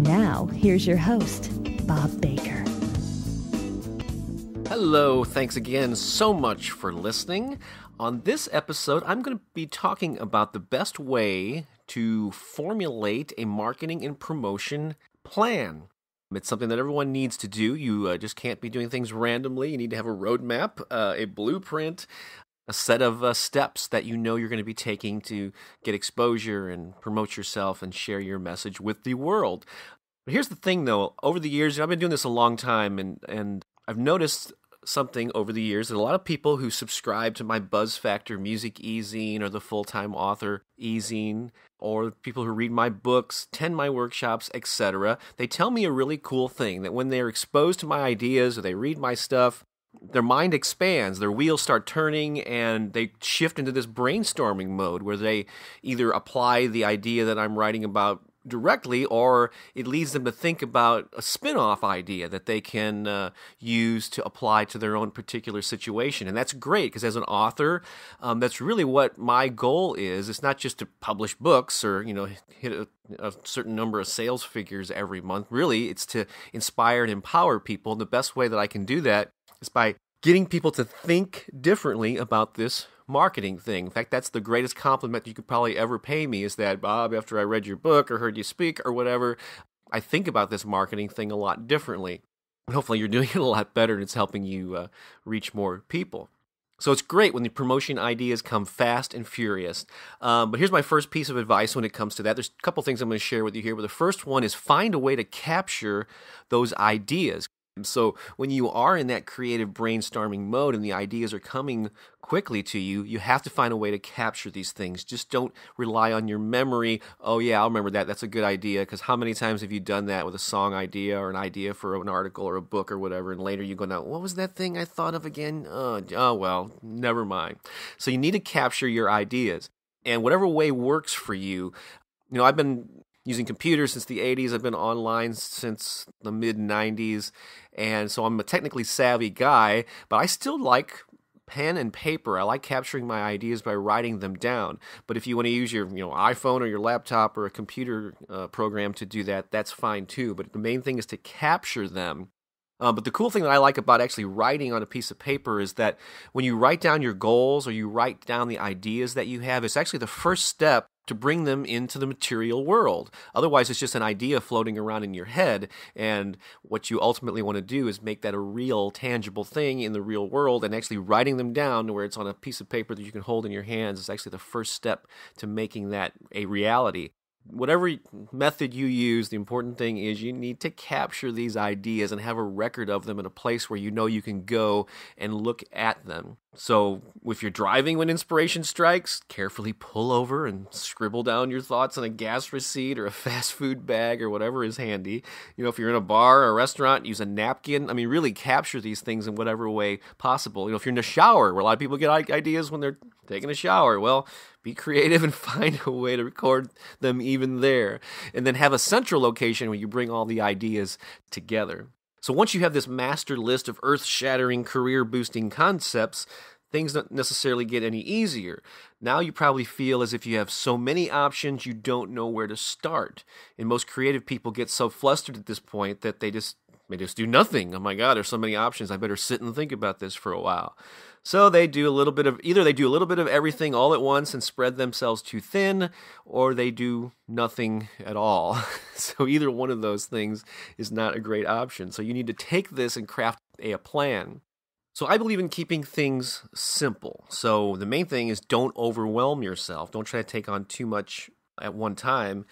Now, here's your host, Bob Baker. Hello, thanks again so much for listening. On this episode, I'm going to be talking about the best way to formulate a marketing and promotion plan. It's something that everyone needs to do. You uh, just can't be doing things randomly. You need to have a roadmap, uh, a blueprint, a set of uh, steps that you know you're going to be taking to get exposure and promote yourself and share your message with the world. But here's the thing, though. Over the years, I've been doing this a long time, and and I've noticed something over the years that a lot of people who subscribe to my Buzz Factor music e-zine or the full-time author e-zine or people who read my books, attend my workshops, etc., they tell me a really cool thing that when they're exposed to my ideas or they read my stuff, their mind expands, their wheels start turning, and they shift into this brainstorming mode where they either apply the idea that I'm writing about directly, or it leads them to think about a spin off idea that they can uh, use to apply to their own particular situation. And that's great because as an author, um, that's really what my goal is. It's not just to publish books or, you know, hit a, a certain number of sales figures every month. Really, it's to inspire and empower people. And the best way that I can do that is by getting people to think differently about this marketing thing. In fact, that's the greatest compliment you could probably ever pay me is that, Bob, after I read your book or heard you speak or whatever, I think about this marketing thing a lot differently. And hopefully, you're doing it a lot better and it's helping you uh, reach more people. So it's great when the promotion ideas come fast and furious. Um, but here's my first piece of advice when it comes to that. There's a couple things I'm going to share with you here. But the first one is find a way to capture those ideas. So when you are in that creative brainstorming mode and the ideas are coming quickly to you, you have to find a way to capture these things. Just don't rely on your memory. Oh yeah, I'll remember that. That's a good idea. Because how many times have you done that with a song idea or an idea for an article or a book or whatever, and later you go, now what was that thing I thought of again? Oh, oh well, never mind. So you need to capture your ideas, and whatever way works for you. You know, I've been using computers since the 80s. I've been online since the mid 90s. And so I'm a technically savvy guy, but I still like pen and paper. I like capturing my ideas by writing them down. But if you want to use your you know iPhone or your laptop or a computer uh, program to do that, that's fine too. But the main thing is to capture them. Uh, but the cool thing that I like about actually writing on a piece of paper is that when you write down your goals or you write down the ideas that you have, it's actually the first step to bring them into the material world. Otherwise, it's just an idea floating around in your head. And what you ultimately want to do is make that a real, tangible thing in the real world and actually writing them down where it's on a piece of paper that you can hold in your hands is actually the first step to making that a reality whatever method you use, the important thing is you need to capture these ideas and have a record of them in a place where you know you can go and look at them. So, if you're driving when inspiration strikes, carefully pull over and scribble down your thoughts on a gas receipt or a fast food bag or whatever is handy. You know, if you're in a bar or a restaurant, use a napkin. I mean, really capture these things in whatever way possible. You know, if you're in a shower, where a lot of people get ideas when they're taking a shower, well, be creative and find a way to record them even there. And then have a central location where you bring all the ideas together. So once you have this master list of earth shattering, career boosting concepts, things don't necessarily get any easier. Now you probably feel as if you have so many options you don't know where to start. And most creative people get so flustered at this point that they just they just do nothing. Oh my god, there's so many options. I better sit and think about this for a while. So they do a little bit of either they do a little bit of everything all at once and spread themselves too thin, or they do nothing at all. so either one of those things is not a great option. So you need to take this and craft a, a plan. So I believe in keeping things simple. So the main thing is don't overwhelm yourself. Don't try to take on too much at one time.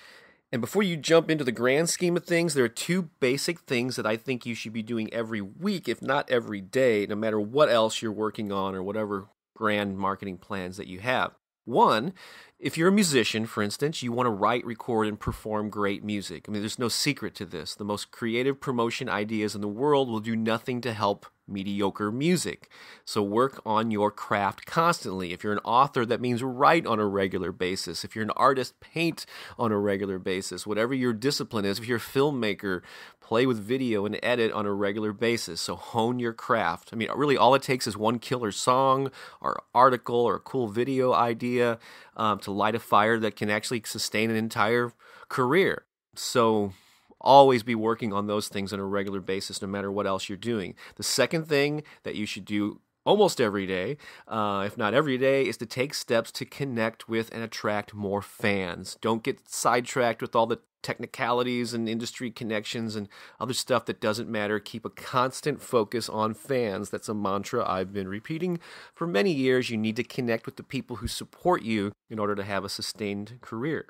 And before you jump into the grand scheme of things, there are two basic things that I think you should be doing every week, if not every day, no matter what else you're working on or whatever grand marketing plans that you have. One, if you're a musician, for instance, you want to write, record, and perform great music. I mean, there's no secret to this. The most creative promotion ideas in the world will do nothing to help mediocre music. So work on your craft constantly. If you're an author, that means write on a regular basis. If you're an artist, paint on a regular basis. Whatever your discipline is, if you're a filmmaker, play with video and edit on a regular basis. So hone your craft. I mean, really, all it takes is one killer song or article or a cool video idea um, to light a fire that can actually sustain an entire career. So always be working on those things on a regular basis, no matter what else you're doing. The second thing that you should do almost every day, uh, if not every day, is to take steps to connect with and attract more fans. Don't get sidetracked with all the technicalities and industry connections and other stuff that doesn't matter. Keep a constant focus on fans. That's a mantra I've been repeating for many years. You need to connect with the people who support you in order to have a sustained career.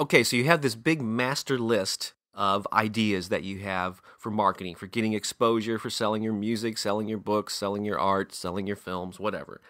Okay, so you have this big master list of ideas that you have for marketing, for getting exposure, for selling your music, selling your books, selling your art, selling your films, whatever.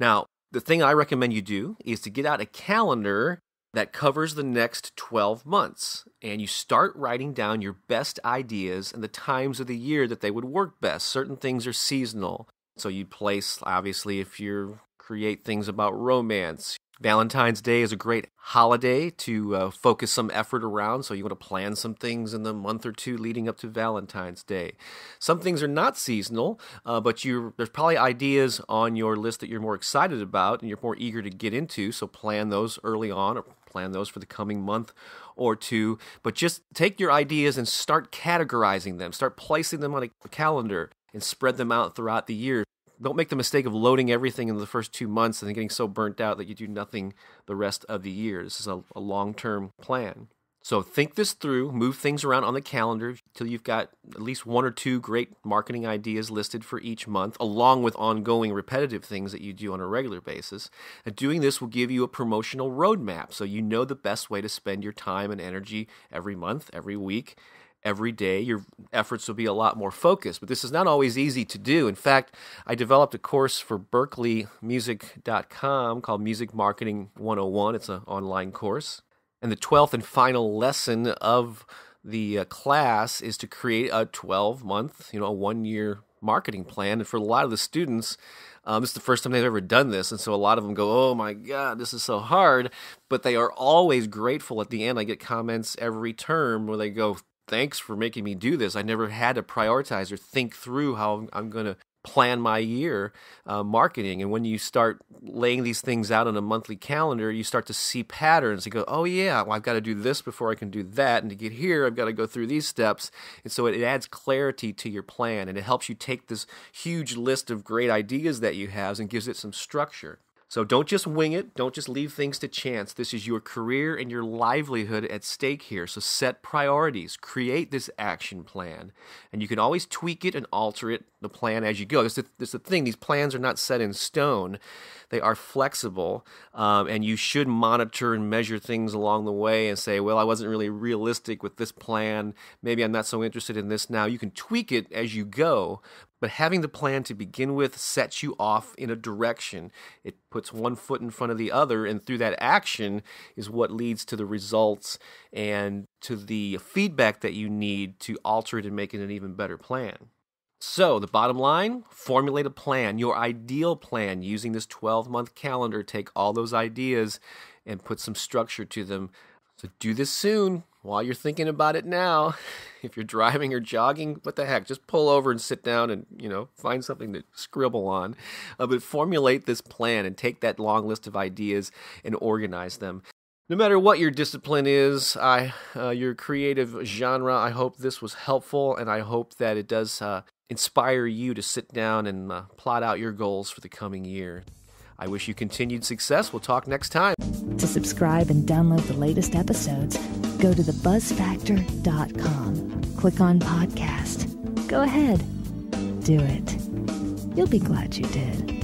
Now, the thing I recommend you do is to get out a calendar that covers the next 12 months. And you start writing down your best ideas and the times of the year that they would work best. Certain things are seasonal. So you place, obviously, if you create things about romance, Valentine's Day is a great holiday to uh, focus some effort around. So you want to plan some things in the month or two leading up to Valentine's Day. Some things are not seasonal, uh, but there's probably ideas on your list that you're more excited about and you're more eager to get into. So plan those early on, or plan those for the coming month or two. But just take your ideas and start categorizing them. Start placing them on a calendar and spread them out throughout the year don't make the mistake of loading everything in the first two months and then getting so burnt out that you do nothing the rest of the year. This is a, a long term plan. So think this through, move things around on the calendar till you've got at least one or two great marketing ideas listed for each month, along with ongoing repetitive things that you do on a regular basis. And doing this will give you a promotional roadmap so you know the best way to spend your time and energy every month, every week, every day. Your efforts will be a lot more focused, but this is not always easy to do. In fact, I developed a course for berkleemusic.com called Music Marketing 101. It's an online course. And the 12th and final lesson of the uh, class is to create a 12 month, you know, a one year marketing plan. And for a lot of the students, um, this is the first time they've ever done this, and so a lot of them go, "Oh my God, this is so hard!" But they are always grateful at the end. I get comments every term where they go, thanks for making me do this. I never had to prioritize or think through how I'm going to plan my year uh, marketing. And when you start laying these things out on a monthly calendar, you start to see patterns. You go, oh, yeah, well, I've got to do this before I can do that. And to get here, I've got to go through these steps. And so it, it adds clarity to your plan and it helps you take this huge list of great ideas that you have and gives it some structure. So don't just wing it. Don't just leave things to chance. This is your career and your livelihood at stake here. So set priorities, create this action plan, and you can always tweak it and alter it, the plan as you go. That's the, the thing. These plans are not set in stone. They are flexible, um, and you should monitor and measure things along the way and say, well, I wasn't really realistic with this plan. Maybe I'm not so interested in this now. You can tweak it as you go, but having the plan to begin with sets you off in a direction. It puts one foot in front of the other, and through that action is what leads to the results and to the feedback that you need to alter it and make it an even better plan. So, the bottom line formulate a plan, your ideal plan, using this 12 month calendar. Take all those ideas and put some structure to them. So, do this soon while you're thinking about it now. If you're driving or jogging, what the heck? Just pull over and sit down and, you know, find something to scribble on. Uh, but formulate this plan and take that long list of ideas and organize them. No matter what your discipline is, I, uh, your creative genre, I hope this was helpful and I hope that it does uh, inspire you to sit down and uh, plot out your goals for the coming year. I wish you continued success. We'll talk next time. To subscribe and download the latest episodes, go to thebuzzfactor.com. Click on podcast. Go ahead. Do it. You'll be glad you did.